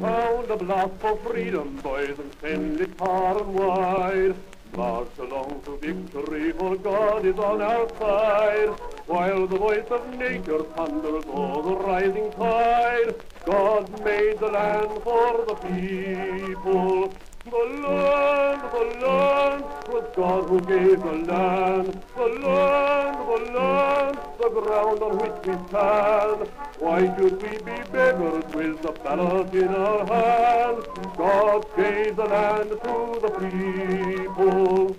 Sound a blast for freedom, boys, and send it far and wide. March along to victory, for God is on our side. While the voice of nature thunders o'er the rising tide, God made the land for the people. The land, the land, was God who gave the land. The land, the land, ground on which we stand. Why should we be beggars with the ballot in our hand? God gave the land to the people.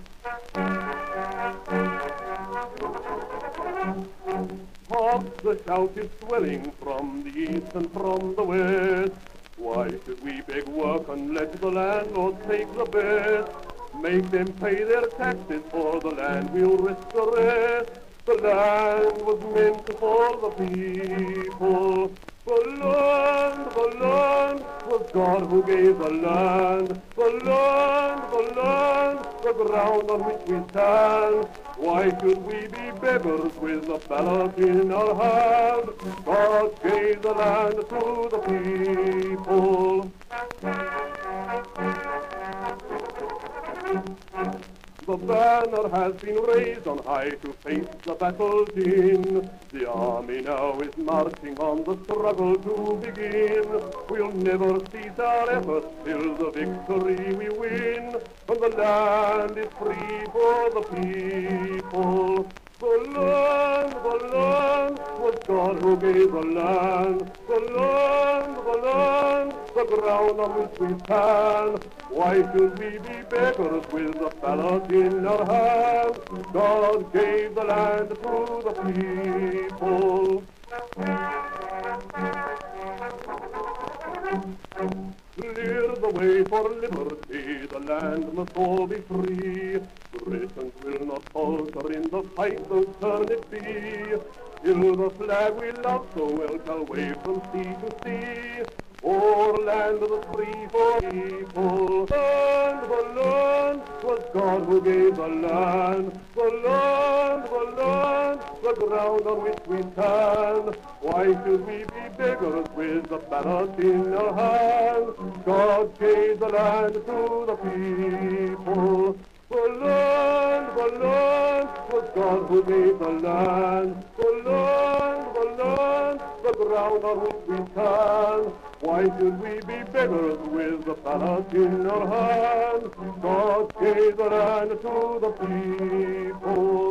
Hark, the shout is swelling from the east and from the west. Why should we beg work and let the landlord take the best? Make them pay their taxes for the land, we'll risk the rest. The land was meant for the people. The land, the land, was God who gave the land. The land, the land, the ground on which we stand. Why should we be beggars with the ballot in our hand? God gave the land to the people. The banner has been raised on high to face the battle din. The army now is marching on the struggle to begin. We'll never cease our efforts till the victory we win. And the land is free for the people. The land, the land, was God who gave the land. The land, the land, the ground on which we stand. Why should we be beggars with the ballot in our hand? God gave the land to the people. Clear the way for liberty, the land must all be free. Britons will not falter in the fight, though turn it be. Till the flag we love so well shall wave from sea to sea. O'er land of the free for people. Land, the land, was God who gave the land. The land, the land, the ground on which we stand. Why should we be beggars with the ballot in our hand? God gave the land to the people. The land, the land, was God who gave the land. The land, the land, the ground on we stand. Why should we be beggars with the ballot in our hand? God gave the land to the people.